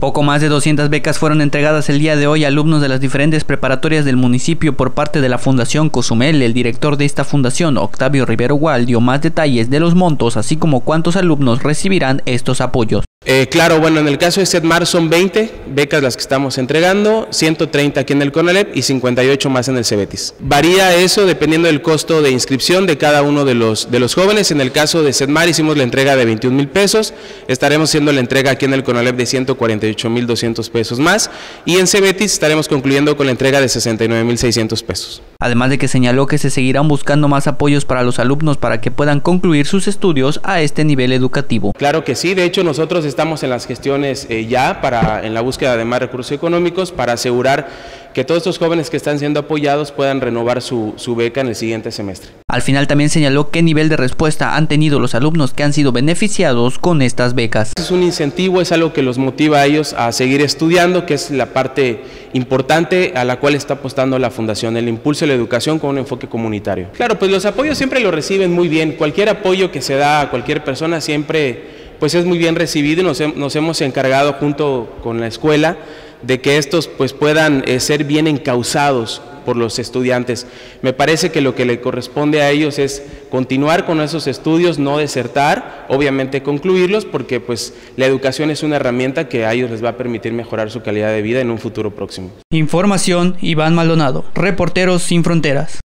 Poco más de 200 becas fueron entregadas el día de hoy a alumnos de las diferentes preparatorias del municipio por parte de la Fundación Cozumel. El director de esta fundación, Octavio Rivero Gual, dio más detalles de los montos, así como cuántos alumnos recibirán estos apoyos. Eh, claro, bueno, en el caso de SEDMAR son 20 becas las que estamos entregando, 130 aquí en el CONALEP y 58 más en el CEBETIS. Varía eso dependiendo del costo de inscripción de cada uno de los, de los jóvenes. En el caso de SEDMAR hicimos la entrega de 21 mil pesos, estaremos haciendo la entrega aquí en el CONALEP de 148 mil 200 pesos más y en CEBETIS estaremos concluyendo con la entrega de 69 mil 600 pesos. Además de que señaló que se seguirán buscando más apoyos para los alumnos para que puedan concluir sus estudios a este nivel educativo. Claro que sí, de hecho nosotros estamos en las gestiones eh, ya para en la búsqueda de más recursos económicos para asegurar que todos estos jóvenes que están siendo apoyados puedan renovar su, su, beca en el siguiente semestre. Al final también señaló qué nivel de respuesta han tenido los alumnos que han sido beneficiados con estas becas. Es un incentivo, es algo que los motiva a ellos a seguir estudiando, que es la parte importante a la cual está apostando la Fundación, el impulso de la educación con un enfoque comunitario. Claro, pues los apoyos siempre lo reciben muy bien, cualquier apoyo que se da a cualquier persona siempre pues es muy bien recibido y nos, hemos encargado junto con la escuela de que estos pues puedan eh, ser bien encausados por los estudiantes. Me parece que lo que le corresponde a ellos es continuar con esos estudios, no desertar, obviamente concluirlos, porque pues la educación es una herramienta que a ellos les va a permitir mejorar su calidad de vida en un futuro próximo. Información Iván Maldonado, Reporteros sin Fronteras.